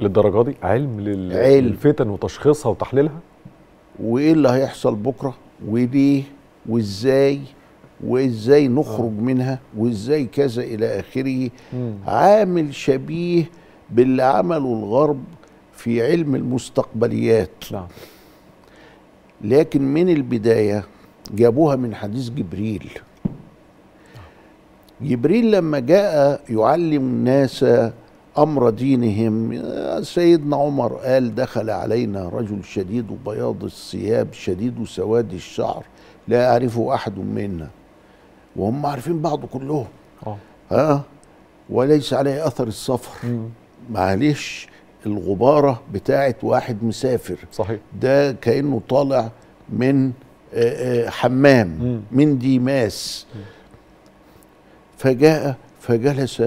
للدرجة دي؟ علم لل- علم. للفتن وتشخيصها وتحليلها؟ وإيه اللي هيحصل بكرة؟ وليه وإزاي؟ وإزاي نخرج منها؟ وإزاي كذا إلى آخره؟ عامل شبيه باللي عمله الغرب في علم المستقبليات. نعم. لكن من البداية جابوها من حديث جبريل. جبريل لما جاء يعلم الناس أمر دينهم. سيدنا عمر قال دخل علينا رجل شديد بياض الثياب شديد سواد الشعر لا يعرفه أحد منا. وهم عارفين بعض كلهم. آه. ها؟ وليس عليه أثر السفر. معلش الغبارة بتاعت واحد مسافر. صحيح. ده كأنه طالع من آه، آه، حمام مم. من ديماس. فجاء فجلس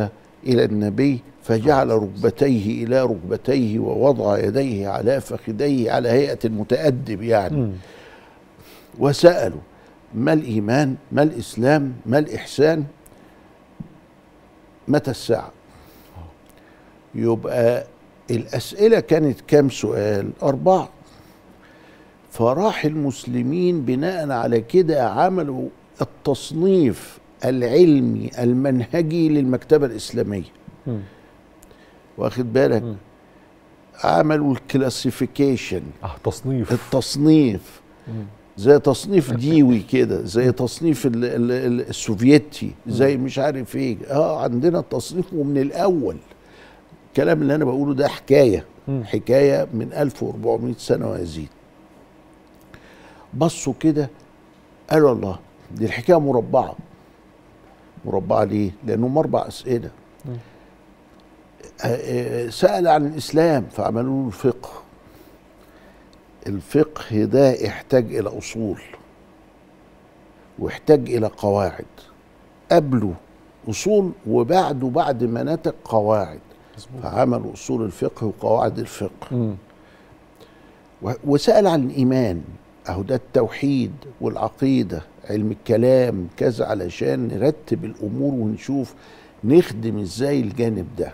إلى النبي فجعل ركبتيه إلى ركبتيه ووضع يديه على فخذيه على هيئة المتأدب يعني. مم. وسألوا ما الإيمان؟ ما الإسلام؟ ما الإحسان؟ متى الساعة؟ يبقى الأسئلة كانت كام سؤال؟ أربعة. فراح المسلمين بناء على كده عملوا التصنيف العلمي المنهجي للمكتبة الإسلامية. مم. واخد بالك. عملوا ال classification آه تصنيف. التصنيف. زي تصنيف ديوي كده زي تصنيف ال ال ال السوفيتي زي مش عارف إيه. آه عندنا التصنيف ومن الأول. الكلام اللي أنا بقوله ده حكاية. حكاية من 1400 سنة ويزيد. بصوا كده قالوا الله دي الحكاية مربعة. مربعة ليه؟ لأنهم أربع أسئلة. سأل عن الإسلام فعملوا له الفقه. الفقه ده يحتاج إلى أصول ويحتاج إلى قواعد. قبله أصول وبعده بعد ما نتج قواعد. فعملوا أصول الفقه وقواعد الفقه. و- وسأل عن الإيمان. أهو ده التوحيد والعقيدة علم الكلام كذا علشان نرتب الأمور ونشوف نخدم إزاي الجانب ده.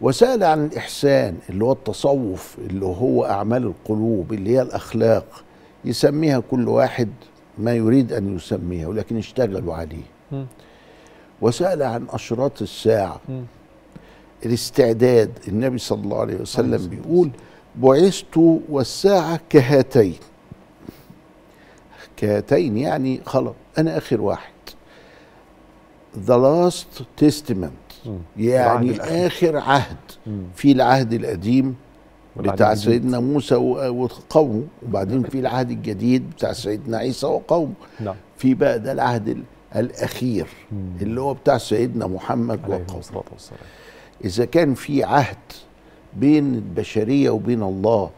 وسأل عن الإحسان اللي هو التصوف اللي هو أعمال القلوب اللي هي الأخلاق يسميها كل واحد ما يريد أن يسميها ولكن اشتغلوا عليه مم. وسأل عن أشراط الساعة مم. الاستعداد النبي صلى الله عليه وسلم بيقول بعثت والساعة كهاتين كهاتين يعني خلاص أنا آخر واحد The last testament. يعني. آخر عهد. في العهد القديم بتاع. سيدنا موسى وقومه وبعدين في العهد الجديد بتاع سيدنا عيسى وقومه نعم في بقى ده العهد ال- الأخير مم. اللي هو بتاع سيدنا محمد وقومه الصلاة إذا كان في عهد بين البشرية وبين الله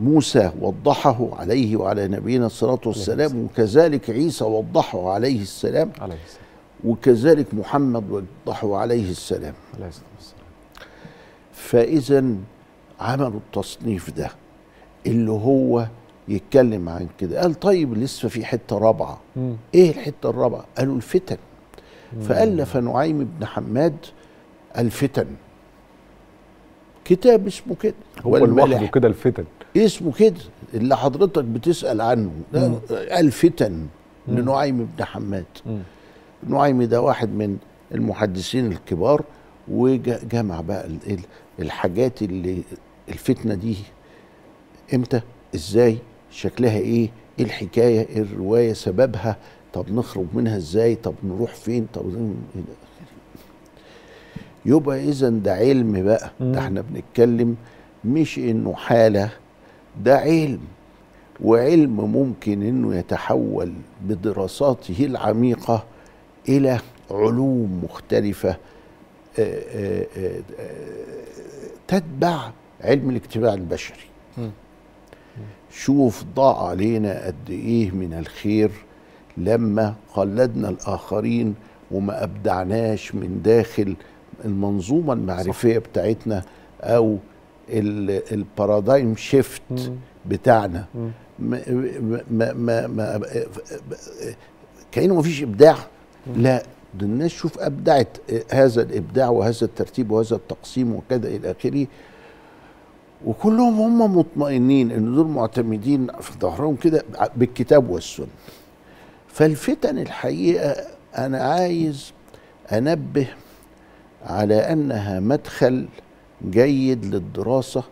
موسى وضحه عليه وعلى نبينا الصلاة والسلام وكذلك عيسى وضحه عليه السلام عليه السلام وكذلك محمد وضحه عليه السلام. عليه الصلاة والسلام. فإذا عملوا التصنيف ده اللي هو يتكلم عن كده قال طيب لسه في حتة رابعة. مم. إيه الحتة الرابعة؟ قالوا الفتن. فألف نعيم بن حماد الفتن. كتاب اسمه كده. هو. لوحده كده الفتن. اسمه كده. اللي حضرتك بتسأل عنه. الفتن لنعيم بن حماد. مم. نعيم ده واحد من المحدثين الكبار وجمع بقى ال- ال- الحاجات اللي الفتنة دي إمتى؟ إزاي؟ شكلها إيه؟ إيه الحكاية؟ إيه الرواية؟ سببها؟ طب نخرج منها إزاي؟ طب نروح فين؟ طب آخره. يبقى إذا ده علم بقى. ده إحنا بنتكلم مش إنه حالة ده علم. وعلم ممكن إنه يتحول بدراساته العميقة إلى علوم مختلفة آه، آه، آه، تتبع علم الاجتماع البشري. شوف ضاع علينا قد إيه من الخير لما قلدنا الآخرين وما أبدعناش من داخل المنظومة المعرفية بتاعتنا أو البارادايم شيفت. بتاعنا. ما ما ما, ما كأنه ما فيش إبداع لا ده الناس شوف ابدعت هذا الإبداع وهذا الترتيب وهذا التقسيم وكذا إلى آخره. وكلهم هم مطمئنين إن دول معتمدين في ظهرهم كده بالكتاب والسنة. فالفتن الحقيقة أنا عايز أنبه على أنها مدخل جيد للدراسة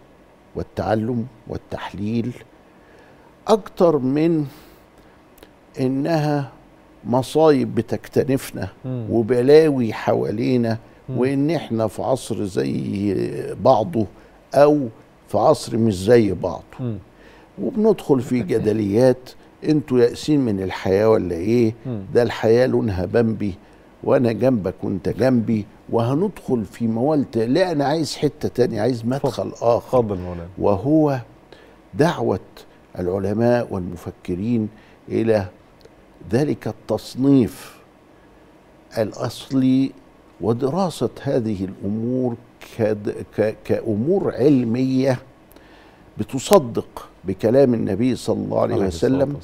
والتعلم والتحليل أكتر من إنها مصايب بتكتنفنا. وبلاوي حوالينا. وإن إحنا في عصر زي بعضه أو في عصر مش زي بعضه. وبندخل في جدليات أنتوا يائسين من الحياة ولا إيه. ده الحياة لونها بمبي وأنا جنبك وأنت جنبي وهندخل في موال لا أنا عايز حتة تانية عايز مدخل آخر وهو دعوة العلماء والمفكرين إلى ذلك التصنيف الأصلي ودراسة هذه الأمور كأمور علمية بتصدق بكلام النبي صلى الله عليه وسلم.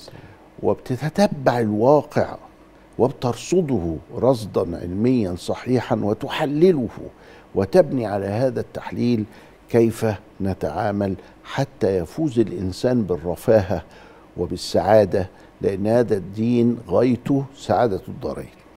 وبتتتبع الواقع وبترصده رصدا علميا صحيحا وتحلله وتبني على هذا التحليل كيف نتعامل حتى يفوز الإنسان بالرفاهة وبالسعادة لأن هذا الدين غايته سعادة الدارين.